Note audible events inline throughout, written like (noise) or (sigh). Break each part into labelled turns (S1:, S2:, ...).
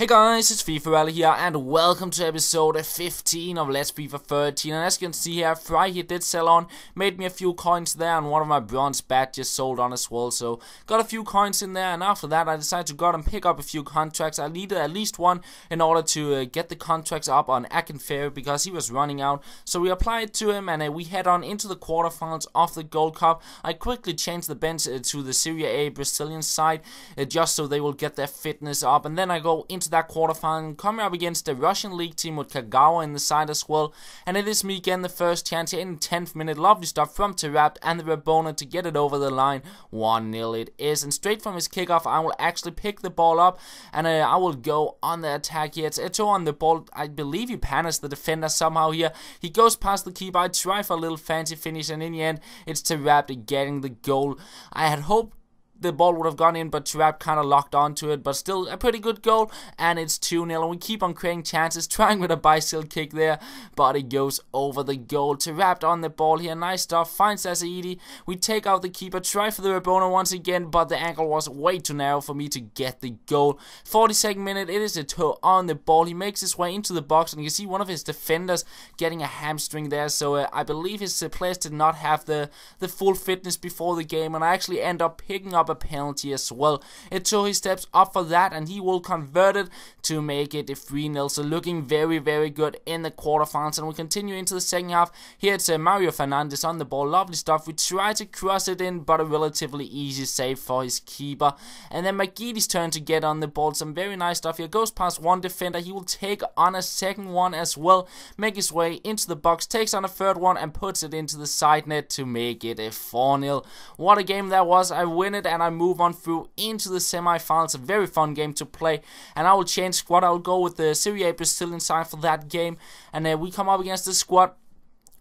S1: Hey guys, it's FifaRalle here, and welcome to episode 15 of Let's FIFA 13. And as you can see here, Fry here did sell on, made me a few coins there, and one of my bronze badges sold on as well. So, got a few coins in there, and after that, I decided to go and pick up a few contracts. I needed at least one in order to uh, get the contracts up on Akinfeev because he was running out. So, we applied to him, and uh, we head on into the quarterfinals of the Gold Cup. I quickly changed the bench uh, to the Serie A Brazilian side uh, just so they will get their fitness up, and then I go into that quarterfinal, coming up against the Russian league team with Kagawa in the side as well. And it is me again, the first chance here in the 10th minute. Lovely stuff from Taarabt and the Rabona to get it over the line. 1 0 it is. And straight from his kickoff, I will actually pick the ball up and uh, I will go on the attack here. It's Eto'o on the ball. I believe he panics the defender somehow here. He goes past the keeper. I try for a little fancy finish, and in the end, it's Taarabt getting the goal. I had hoped the ball would have gone in, but Taarabt kind of locked onto it. But still, a pretty good goal, and it's 2 0. And we keep on creating chances, (laughs) trying with a bicycle kick there, but it goes over the goal. Taarabt on the ball here, nice stuff. Finds Assaidi. We take out the keeper, try for the Rabona once again, but the ankle was way too narrow for me to get the goal. 42nd minute, it is Eto'o on the ball. He makes his way into the box, and you can see one of his defenders getting a hamstring there. So uh, I believe his players did not have the, the full fitness before the game, and I actually end up picking up a penalty as well. Eto'o he steps up for that and he will convert it to make it a 3-0. So looking very, very good in the quarterfinals. And we continue into the second half. Here it's uh, Mario Fernandes on the ball. Lovely stuff. We try to cross it in, but a relatively easy save for his keeper. And then McGeady's turn to get on the ball. Some very nice stuff here. Goes past one defender. He will take on a second one as well. Make his way into the box. Takes on a third one and puts it into the side net to make it a 4-0. What a game that was. I win it and I move on through into the semi-finals. A very fun game to play. And I will change squad. I will go with the Serie A Brazilian side for that game. And uh, we come up against the squad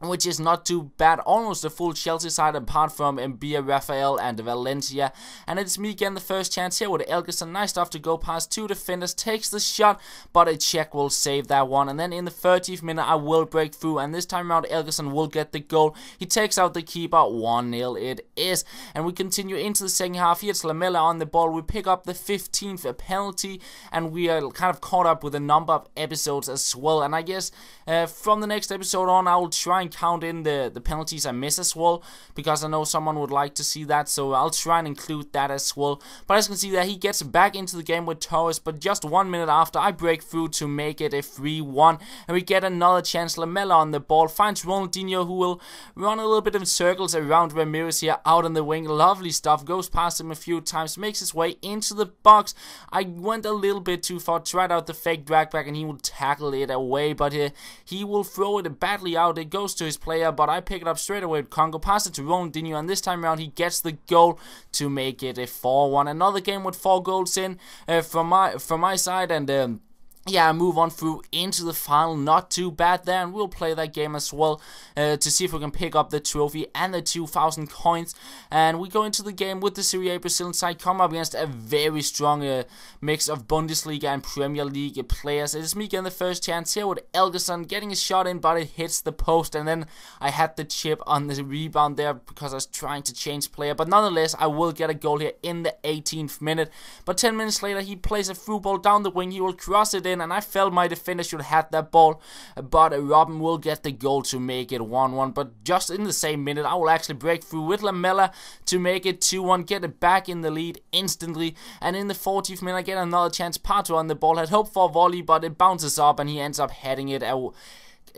S1: which is not too bad. Almost a full Chelsea side apart from Mbia, Rafael, and Valencia. And it's me again the first chance here with Elkeson. Nice stuff to go past two defenders. Takes the shot, but a Cech will save that one. And then in the 30th minute, I will break through. And this time around, Elkeson will get the goal. He takes out the keeper. 1-0 it is. And we continue into the second half. Here it's Lamela on the ball. We pick up the 15th penalty. And we are kind of caught up with a number of episodes as well. And I guess uh, from the next episode on, I will try and count in the, the penalties I miss as well, because I know someone would like to see that, so I'll try and include that as well. But as you can see that he gets back into the game with Torres, but just one minute after, I break through to make it a 3-1, and we get another chance. Lamela on the ball, finds Ronaldinho, who will run a little bit of circles around Ramirez here, out on the wing. Lovely stuff, goes past him a few times, makes his way into the box. I went a little bit too far, tried out the fake drag back, and he will tackle it away, but uh, he will throw it badly out. It goes to his player, but I pick it up straight away Congo, pass it to Ronaldinho, and this time around he gets the goal to make it a 4-1. Another game with four goals in uh, from my from my side, and um, yeah, move on through into the final. Not too bad there, and we'll play that game as well uh, to see if we can pick up the trophy and the 2,000 coins. And we go into the game with the Serie A Brazilian side, come up against a very strong uh, mix of Bundesliga and Premier League players. It is me getting the first chance here with Elkeson getting a shot in, but it hits the post, and then I had the chip on the rebound there because I was trying to change player. But nonetheless, I will get a goal here in the 18th minute. But 10 minutes later, he plays a through ball down the wing. He will cross it in in, and I felt my defender should have that ball, but Robin will get the goal to make it 1-1. But just in the same minute, I will actually break through with Lamela to make it 2-1, get it back in the lead instantly, and in the 40th minute, I get another chance. Pato on the ball had hoped for a volley, but it bounces up, and he ends up heading it out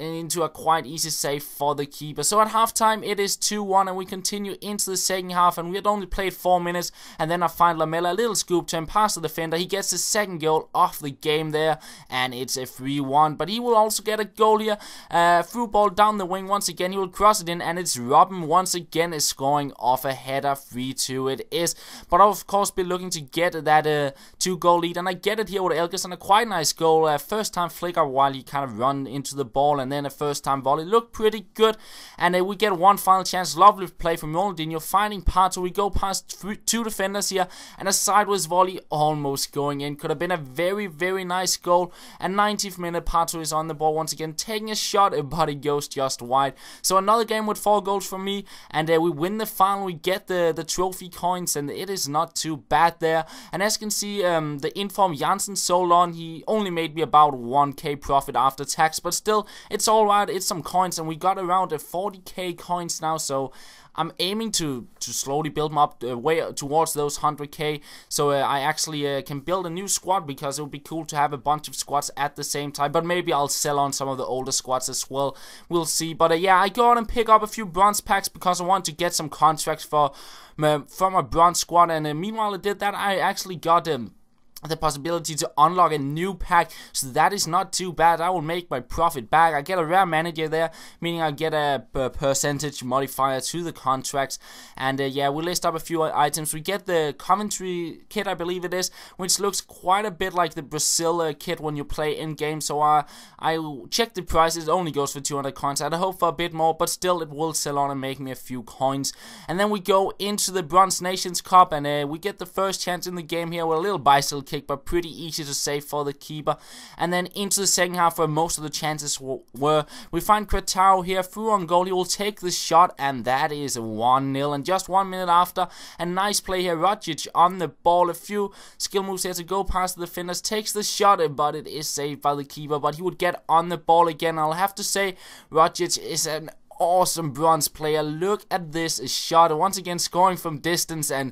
S1: into a quite easy save for the keeper. So at halftime it is 2-1 and we continue into the second half and we had only played 4 minutes and then I find Lamela a little scoop turn past the defender. He gets his second goal off the game there and it's a 3-1 but he will also get a goal here. Uh, through ball down the wing once again he will cross it in and it's Robin once again is scoring off a header 3-2 it is. But I'll of course be looking to get that uh, 2 goal lead and I get it here with Elkeson a quite nice goal. Uh, first time flicker while he kind of run into the ball and then a first time volley. Looked pretty good. And uh, we get one final chance. Lovely play from Ronaldinho, finding Pato. We go past two defenders here, and a sideways volley almost going in. Could have been a very, very nice goal. And 90th minute, Pato is on the ball once again, taking a shot, but it goes just wide. So another game with four goals for me, and uh, we win the final. We get the, the trophy coins, and it is not too bad there. And as you can see, um, the inform Janssen sold on, he only made me about 1k profit after tax, but still, it's alright, it's some coins, and we got around a 40k coins now, so I'm aiming to to slowly build them up uh, way towards those 100k so uh, I actually uh, can build a new squad because it would be cool to have a bunch of squads at the same time but maybe I'll sell on some of the older squads as well. We'll see but uh, yeah I go on and pick up a few bronze packs because I want to get some contracts for my, for my bronze squad and uh, meanwhile I did that I actually got um the possibility to unlock a new pack. So that is not too bad. I will make my profit back. I get a rare manager there meaning I get a percentage modifier to the contracts. And uh, yeah we list up a few items. We get the Coventry kit I believe it is which looks quite a bit like the Brazil uh, kit when you play in game so uh, I check the price it only goes for 200 coins. I hope for a bit more but still it will sell on and make me a few coins. And then we go into the Bronze Nations Cup and uh, we get the first chance in the game here with a little bicycle kick, but pretty easy to save for the keeper. And then into the second half, where most of the chances were, we find Quettaro here through on goal. He will take the shot, and that is 1 0. And just one minute after, a nice play here. Rogic on the ball. A few skill moves here to go past the defenders. Takes the shot, but it is saved by the keeper. But he would get on the ball again. I'll have to say, Rogic is an awesome bronze player. Look at this shot. Once again, scoring from distance and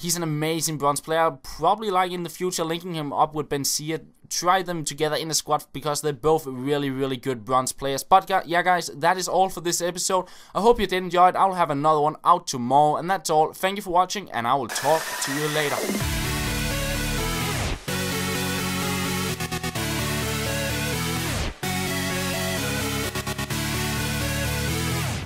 S1: He's an amazing bronze player. Probably like in the future linking him up with Benzia. Try them together in a squad because they're both really, really good bronze players. But yeah, guys, that is all for this episode. I hope you did enjoy it. I'll have another one out tomorrow. And that's all. Thank you for watching and I will talk to you later.